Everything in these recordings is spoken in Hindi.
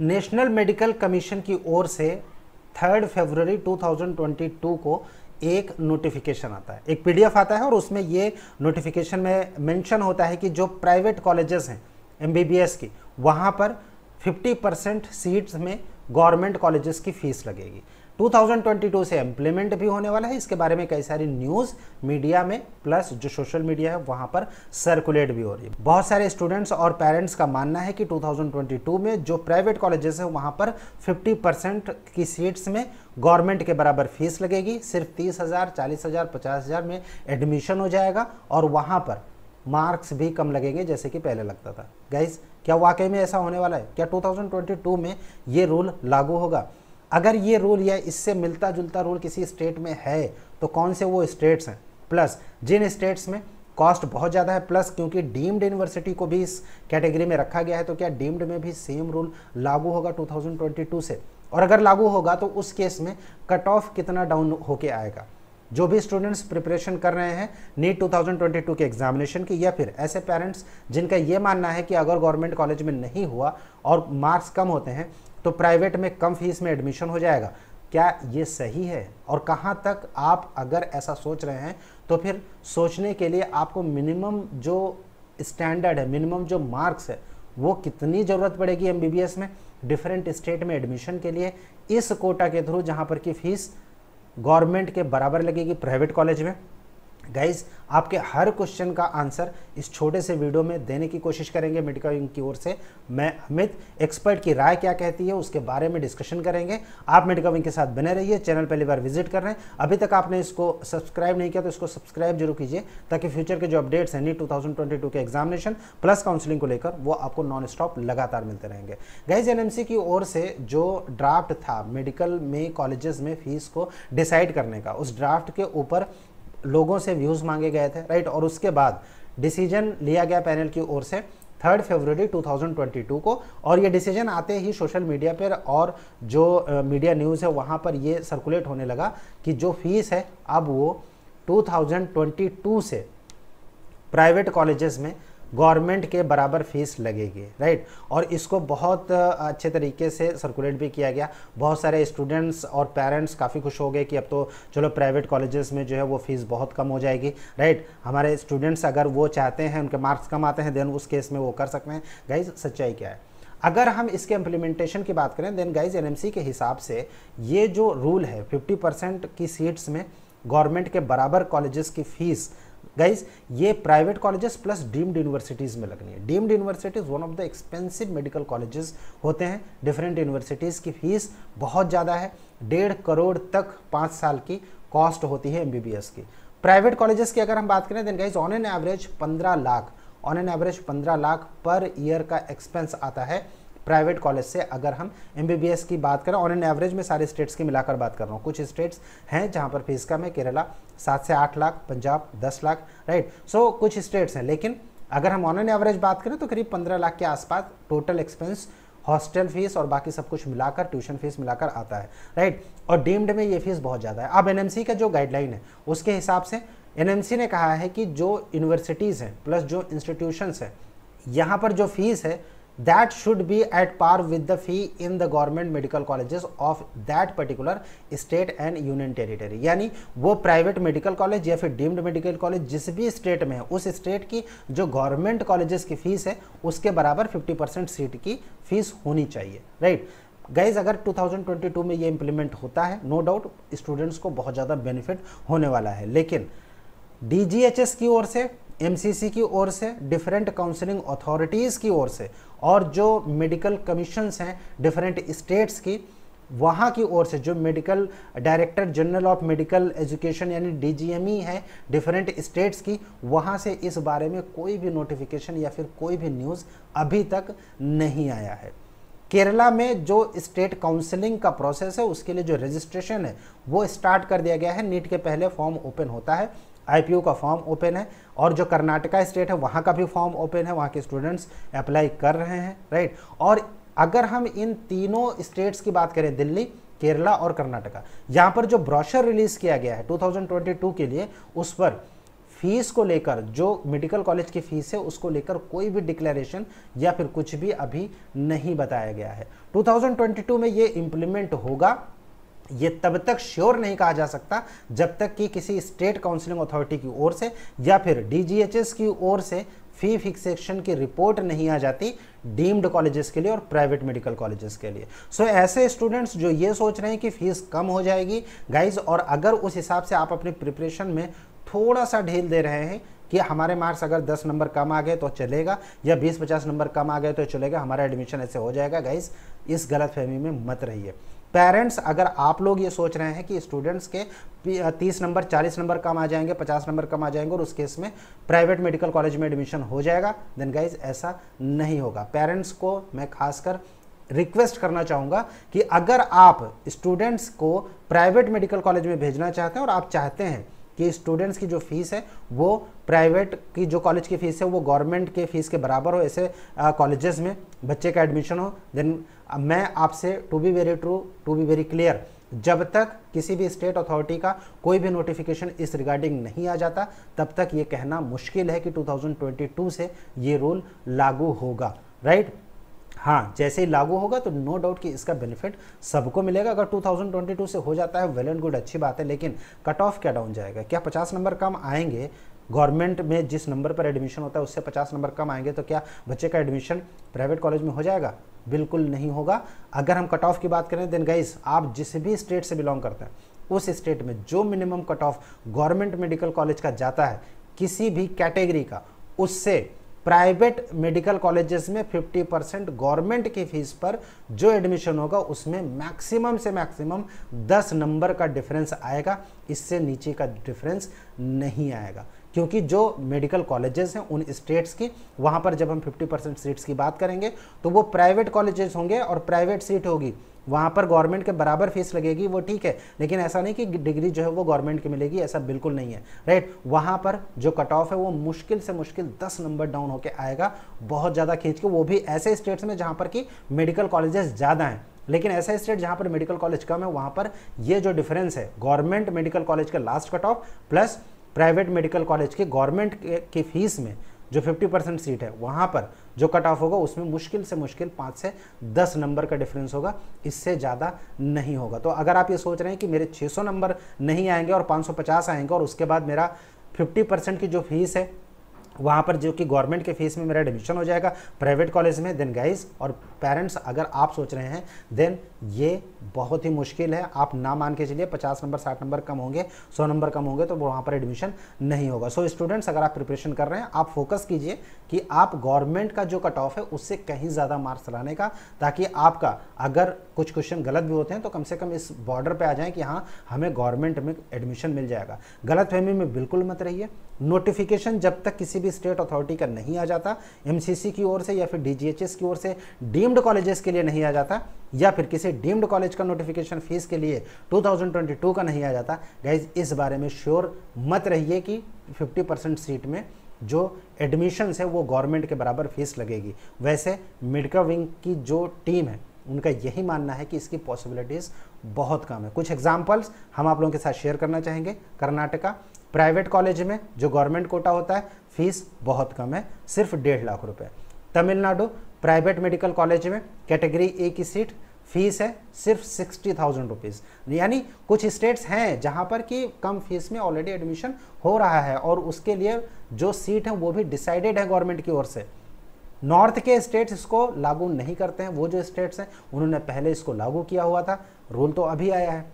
नेशनल मेडिकल कमीशन की ओर से थर्ड फरवरी 2022 को एक नोटिफिकेशन आता है। एक पीडीएफ आता है और उसमें ये नोटिफिकेशन में मेंशन होता है कि जो प्राइवेट कॉलेजेस हैं एमबीबीएस की, वहाँ पर 50 परसेंट सीट्स में गवर्नमेंट कॉलेजेस की फ़ीस लगेगी। 2022 से इम्प्लीमेंट भी होने वाला है। इसके बारे में कई सारी न्यूज़ मीडिया में प्लस जो सोशल मीडिया है, वहाँ पर सर्कुलेट भी हो रही है। बहुत सारे स्टूडेंट्स और पेरेंट्स का मानना है कि 2022 में जो प्राइवेट कॉलेजेस है, वहाँ पर 50 परसेंट की सीट्स में गवर्नमेंट के बराबर फ़ीस लगेगी। सिर्फ़ तीस हज़ार, चालीस हज़ार, पचास हज़ार में एडमिशन हो जाएगा और वहाँ पर मार्क्स भी कम लगेंगे, जैसे कि पहले लगता था। गाइज़ क्या वाकई में ऐसा होने वाला है? क्या 2022 में ये रूल लागू होगा? अगर ये रूल या इससे मिलता जुलता रूल किसी स्टेट में है तो कौन से वो स्टेट्स हैं? प्लस जिन स्टेट्स में कॉस्ट बहुत ज़्यादा है प्लस क्योंकि डीम्ड यूनिवर्सिटी को भी इस कैटेगरी में रखा गया है तो क्या डीम्ड में भी सेम रूल लागू होगा 2022 से? और अगर लागू होगा तो उस केस में कट ऑफ़ कितना डाउन होके आएगा? जो भी स्टूडेंट्स प्रिपरेशन कर रहे हैं नीट 2022 के एग्जामिनेशन की, या फिर ऐसे पेरेंट्स जिनका ये मानना है कि अगर गवर्नमेंट कॉलेज में नहीं हुआ और मार्क्स कम होते हैं तो प्राइवेट में कम फ़ीस में एडमिशन हो जाएगा। क्या ये सही है? और कहाँ तक आप अगर ऐसा सोच रहे हैं तो फिर सोचने के लिए आपको मिनिमम जो स्टैंडर्ड है, मिनिमम जो मार्क्स है, वो कितनी ज़रूरत पड़ेगी एमबीबीएस में? डिफरेंट स्टेट में एडमिशन के लिए इस कोटा के थ्रू जहाँ पर कि फ़ीस गवर्नमेंट के बराबर लगेगी, प्राइवेट कॉलेज में। गाइज़ आपके हर क्वेश्चन का आंसर इस छोटे से वीडियो में देने की कोशिश करेंगे मेडिकल विंग की ओर से। मैं अमित एक्सपर्ट की राय क्या कहती है उसके बारे में डिस्कशन करेंगे। आप मेडिकल विंग के साथ बने रहिए चैनल पहली बार विज़िट कर रहे हैं। अभी तक आपने इसको सब्सक्राइब नहीं किया तो इसको सब्सक्राइब ज़रूर कीजिए ताकि फ्यूचर के जो अपडेट्स हैं नी टू के एग्जामिनेशन प्लस काउंसिलिंग को लेकर वो आपको नॉन स्टॉप लगातार मिलते रहेंगे। गाइज़ एन की ओर से जो ड्राफ्ट था मेडिकल में कॉलेजेस में फ़ीस को डिसाइड करने का, उस ड्राफ्ट के ऊपर लोगों से व्यूज़ मांगे गए थे राइट और उसके बाद डिसीज़न लिया गया पैनल की ओर से थर्ड फरवरी 2022 को। और ये डिसीज़न आते ही सोशल मीडिया पर और जो मीडिया न्यूज़ है, वहाँ पर ये सर्कुलेट होने लगा कि जो फ़ीस है, अब वो 2022 से प्राइवेट कॉलेजेस में गवर्नमेंट के बराबर फ़ीस लगेगी राइट और इसको बहुत अच्छे तरीके से सर्कुलेट भी किया गया। बहुत सारे स्टूडेंट्स और पेरेंट्स काफ़ी खुश हो गए कि अब तो चलो प्राइवेट कॉलेजेस में जो है वो फ़ीस बहुत कम हो जाएगी राइट हमारे स्टूडेंट्स अगर वो चाहते हैं, उनके मार्क्स कम आते हैं देन उस केस में वो कर सकते हैं। गाइज़ सच्चाई क्या है? अगर हम इसके इम्प्लीमेंटेशन की बात करें देन गाइज़ एनएमसी के हिसाब से ये जो रूल है 50 परसेंट की सीट्स में गवर्नमेंट के बराबर कॉलेजेस की फ़ीस गाइज़ ये private colleges plus deemed universities में लगनी है। Deemed universities one of the expensive medical colleges होते हैं। डिफरेंट यूनिवर्सिटीज़ की फ़ीस बहुत ज़्यादा है। डेढ़ करोड़ तक पाँच साल की कॉस्ट होती है एमबीबीएस की। प्राइवेट कॉलेजेस की अगर हम बात करें then guys on an average पंद्रह लाख ऑन एन एवरेज पंद्रह लाख पर ईयर का एक्सपेंस आता है। प्राइवेट कॉलेज से अगर हम एमबीबीएस की बात करें ऑन एन एवरेज में सारे स्टेट्स की मिलाकर बात कर रहा हूँ। कुछ स्टेट्स हैं जहाँ पर फ़ीस कम है, केरला सात से आठ लाख, पंजाब दस लाख राइट सो कुछ स्टेट्स हैं, लेकिन अगर हम ऑन एन एवरेज बात करें तो करीब पंद्रह लाख के आसपास टोटल एक्सपेंस हॉस्टल फ़ीस और बाकी सब कुछ मिलाकर ट्यूशन फ़ीस मिलाकर आता है राइट और डीम्ड में ये फ़ीस बहुत ज़्यादा है। अब एनएमसी का जो गाइडलाइन है, उसके हिसाब से एनएमसी ने कहा है कि जो यूनिवर्सिटीज़ हैं प्लस जो इंस्टीट्यूशंस हैं, यहाँ पर जो फ़ीस है that should be at par with the fee in the government medical colleges of that particular state and union territory यानी वो प्राइवेट मेडिकल कॉलेज या फिर डीम्ड मेडिकल कॉलेज जिस भी स्टेट में है, उस स्टेट की जो गवर्नमेंट कॉलेजेस की फ़ीस है, उसके बराबर 50 परसेंट सीट की फ़ीस होनी चाहिए राइट right? गाइज़ अगर 2022 में ये इम्प्लीमेंट होता है नो डाउट स्टूडेंट्स को बहुत ज़्यादा बेनिफिट होने वाला है लेकिन DGHS की ओर से एमसीसी की ओर से डिफरेंट काउंसलिंग अथॉरिटीज़ की ओर से, और जो मेडिकल कमीशंस हैं डिफरेंट स्टेट्स की, वहाँ की ओर से जो medical director general of medical education यानी डीजीएमई है डिफरेंट स्टेट्स की, वहाँ से इस बारे में कोई भी नोटिफिकेशन या फिर कोई भी न्यूज़ अभी तक नहीं आया है। केरला में जो स्टेट काउंसलिंग का प्रोसेस है, उसके लिए जो रजिस्ट्रेशन है, वो स्टार्ट कर दिया गया है। नीट के पहले फॉर्म ओपन होता है। आईपीओ का फॉर्म ओपन है और जो कर्नाटका स्टेट है, वहाँ का भी फॉर्म ओपन है, वहाँ के स्टूडेंट्स अप्लाई कर रहे हैं राइट और अगर हम इन तीनों स्टेट्स की बात करें, दिल्ली, केरला और कर्नाटका, यहाँ पर जो ब्रॉशर रिलीज़ किया गया है 2022 के लिए, उस पर फ़ीस को लेकर, जो मेडिकल कॉलेज की फ़ीस है, उसको लेकर कोई भी डिक्लेरेशन या फिर कुछ भी अभी नहीं बताया गया है। 2022 में ये इंप्लीमेंट होगा ये तब तक श्योर नहीं कहा जा सकता जब तक कि किसी स्टेट काउंसलिंग अथॉरिटी की ओर से या फिर डीजीएचएस की ओर से फ़ी फिक्सेशन की रिपोर्ट नहीं आ जाती डीम्ड कॉलेजेस के लिए और प्राइवेट मेडिकल कॉलेजेस के लिए। सो so, ऐसे स्टूडेंट्स जो ये सोच रहे हैं कि फ़ीस कम हो जाएगी गाइज़ और अगर उस हिसाब से आप अपनी प्रिपरेशन में थोड़ा सा ढील दे रहे हैं कि हमारे मार्क्स अगर 10 नंबर कम आ गए तो चलेगा या 20-50 नंबर कम आ गए तो चलेगा हमारा एडमिशन ऐसे हो जाएगा। गाइज़ इस गलत फहमी में मत रहिए। पेरेंट्स, अगर आप लोग ये सोच रहे हैं कि स्टूडेंट्स के तीस नंबर, चालीस नंबर कम आ जाएँगे, पचास नंबर कम आ जाएँगे और उस केस में प्राइवेट मेडिकल कॉलेज में एडमिशन हो जाएगा देन गाइज़ ऐसा नहीं होगा। पेरेंट्स को मैं खासकर रिक्वेस्ट करना चाहूँगा कि अगर आप स्टूडेंट्स को प्राइवेट मेडिकल कॉलेज में भेजना चाहते हैं और आप चाहते हैं कि स्टूडेंट्स की जो फ़ीस है, वो प्राइवेट की जो कॉलेज की फ़ीस है, वो गवर्नमेंट के फ़ीस के बराबर हो, ऐसे कॉलेजेस में बच्चे का एडमिशन हो। देन मैं आपसे to be very true to be very clear जब तक किसी भी स्टेट अथॉरिटी का कोई भी नोटिफिकेशन इस रिगार्डिंग नहीं आ जाता, तब तक ये कहना मुश्किल है कि 2022 से ये रूल लागू होगा। राइट हाँ जैसे ही लागू होगा तो नो डाउट कि इसका बेनिफिट सबको मिलेगा। अगर 2022 से हो जाता है वेल एंड गुड अच्छी बात है, लेकिन कट ऑफ़ क्या डाउन जाएगा? क्या 50 नंबर कम आएँगे? गवर्नमेंट में जिस नंबर पर एडमिशन होता है, उससे 50 नंबर कम आएँगे तो क्या बच्चे का एडमिशन प्राइवेट कॉलेज में हो जाएगा? बिल्कुल नहीं होगा। अगर हम कट ऑफ़ की बात करें देन गाइस आप जिस भी स्टेट से बिलोंग करते हैं, उस स्टेट में जो minimum cut off government medical college का जाता है, किसी भी कैटेगरी का, उससे प्राइवेट मेडिकल कॉलेजेस में 50 परसेंट गवर्नमेंट की फ़ीस पर जो एडमिशन होगा, उसमें मैक्सिमम से मैक्सिमम 10 नंबर का डिफरेंस आएगा। इससे नीचे का डिफरेंस नहीं आएगा। क्योंकि जो मेडिकल कॉलेजेस हैं उन स्टेट्स की, वहाँ पर जब हम 50 परसेंट सीट्स की बात करेंगे तो वो प्राइवेट कॉलेजेस होंगे और प्राइवेट सीट होगी। वहाँ पर गवर्नमेंट के बराबर फ़ीस लगेगी, वो ठीक है, लेकिन ऐसा नहीं कि डिग्री जो है वो गवर्नमेंट की मिलेगी, ऐसा बिल्कुल नहीं है। राइट वहाँ पर जो कट ऑफ़ है वो मुश्किल से मुश्किल दस नंबर डाउन होकर आएगा, बहुत ज़्यादा खींच के। वो भी ऐसे स्टेट्स में जहाँ पर कि मेडिकल कॉलेजेस ज़्यादा हैं, लेकिन ऐसा स्टेट जहाँ पर मेडिकल कॉलेज कम है, वहाँ पर ये जो डिफरेंस है गवर्नमेंट मेडिकल कॉलेज का last cut off plus private medical college के गवर्नमेंट की फ़ीस में जो 50 परसेंट सीट है, वहाँ पर जो कट ऑफ़ होगा, उसमें मुश्किल से मुश्किल पाँच से दस नंबर का डिफरेंस होगा। इससे ज़्यादा नहीं होगा। तो अगर आप ये सोच रहे हैं कि मेरे 600 नंबर नहीं आएँगे और 550 आएँगे और उसके बाद मेरा 50 परसेंट की जो फ़ीस है वहाँ पर जो कि गवर्नमेंट के फ़ीस में मेरा एडमिशन हो जाएगा प्राइवेट कॉलेज में देन गाइज़ और पेरेंट्स अगर आप सोच रहे हैं देन ये बहुत ही मुश्किल है। आप ना मान के चलिए पचास नंबर साठ नंबर कम होंगे सौ नंबर कम होंगे तो वहाँ पर एडमिशन नहीं होगा। सो so, स्टूडेंट्स अगर आप प्रिपरेशन कर रहे हैं आप फोकस कीजिए कि आप गवर्नमेंट का जो कट ऑफ़ है उससे कहीं ज़्यादा मार्क्स लाने का ताकि आपका अगर कुछ क्वेश्चन गलत भी होते हैं तो कम से कम इस बॉर्डर पर आ जाएँ कि हाँ हमें गवर्नमेंट में एडमिशन मिल जाएगा। गलत फहमी में बिल्कुल मत रहिए। नोटिफिकेशन जब तक किसी भी स्टेट अथॉरिटी का नहीं आ जाता एमसीसी की ओर से या फिर डीजीएचएस की ओर से डीम्ड कॉलेजेस के लिए नहीं आ जाता, या फिर किसी डीम्ड कॉलेज का नोटिफिकेशन फ़ीस के लिए 2022 का नहीं आ जाता गाइज़ इस बारे में श्योर मत रहिए कि 50 परसेंट सीट में जो एडमिशन्स है वो गवर्नमेंट के बराबर फ़ीस लगेगी। वैसे मेडिकल विंग की जो टीम है, उनका यही मानना है कि इसकी पॉसिबिलिटीज़ बहुत कम है। कुछ एग्जाम्पल्स हम आप लोगों के साथ शेयर करना चाहेंगे। कर्नाटका प्राइवेट कॉलेज में जो गवर्नमेंट कोटा होता है, फ़ीस बहुत कम है, सिर्फ़ डेढ़ लाख रुपए। तमिलनाडु प्राइवेट मेडिकल कॉलेज में कैटेगरी ए की सीट, फ़ीस है सिर्फ़ सिक्सटी थाउज़ेंड रुपीज़ यानी कुछ स्टेट्स हैं जहाँ पर कि कम फ़ीस में ऑलरेडी एडमिशन हो रहा है और उसके लिए जो सीट है वो भी डिसाइडेड है गवर्नमेंट की ओर से। नॉर्थ के स्टेट्स इसको लागू नहीं करते हैं, वो जो स्टेट्स हैं, उन्होंने पहले इसको लागू किया हुआ था रूल तो अभी आया है।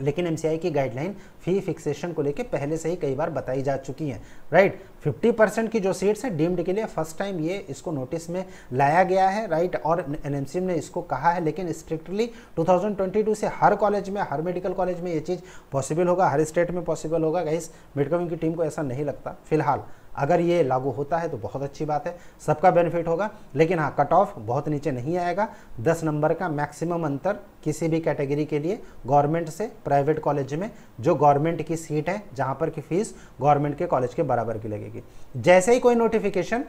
लेकिन एमसीआई की गाइडलाइन फ़ी फिक्सेशन को लेकर पहले से ही कई बार बताई जा चुकी है। राइट 50 परसेंट की जो सीट्स हैं डीम्ड के लिए फ़र्स्ट टाइम ये इसको नोटिस में लाया गया है। राइट और एनएमसी ने इसको कहा है, लेकिन स्ट्रिक्टली 2022 से हर कॉलेज में, हर मेडिकल कॉलेज में ये चीज़ पॉसिबल होगा, हर स्टेट में पॉसिबल होगा। गाइस मेडिकल की टीम को ऐसा नहीं लगता, फ़िलहाल। अगर ये लागू होता है तो बहुत अच्छी बात है, सबका बेनिफिट होगा। लेकिन हाँ कट ऑफ़ बहुत नीचे नहीं आएगा। 10 नंबर का मैक्सिमम अंतर किसी भी कैटेगरी के लिए गवर्नमेंट से प्राइवेट कॉलेज में, जो गवर्नमेंट की सीट है, जहाँ पर की फ़ीस गवर्नमेंट के कॉलेज के बराबर की लगेगी। जैसे ही कोई नोटिफिकेशन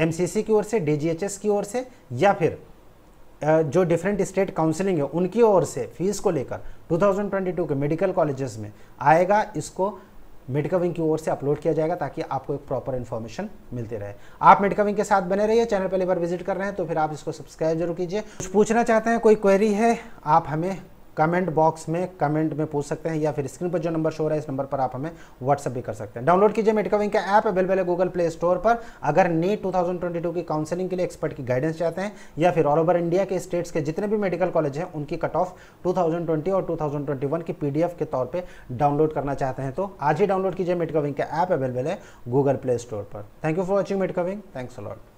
एमसीसी की ओर से डीजीएचएस की ओर से, या फिर जो डिफरेंट स्टेट काउंसिलिंग है, उनकी ओर से फ़ीस को लेकर 2022 के मेडिकल कॉलेजेस में आएगा, इसको मेडिका विंग की ओर से अपलोड किया जाएगा ताकि आपको एक प्रॉपर इन्फॉर्मेशन मिलती रहे। आप मेडिका विंग के साथ बने रहिए चैनल पहली बार विज़िट कर रहे हैं तो फिर आप इसको सब्सक्राइब ज़रूर कीजिए। कुछ पूछना चाहते हैं, कोई क्वेरी है, आप हमें कमेंट बॉक्स में, कमेंट में पूछ सकते हैं या फिर स्क्रीन पर जो नंबर शो रहा है, इस नंबर पर आप हमें व्हाट्सअप भी कर सकते हैं। डाउनलोड कीजिए मेडिका विंग का ऐप अवेलेबल है गूगल प्ले स्टोर पर। अगर नीट 2022 की काउंसलिंग के लिए एक्सपर्ट की गाइडेंस चाहते हैं, या फिर ऑल ओवर इंडिया के स्टेट्स के जितने भी मेडिकल कॉलेज हैं, उनकी कट ऑफ़ 2020 और 2021 की पीडीएफ के तौर पर डाउनलोड करना चाहते हैं तो आज ही डाउनलोड कीजिए मेडिका विंग का ऐप अवेलेबल है गूगल प्ले स्टोर पर। Thank you for watching Medica Wing thanks a lot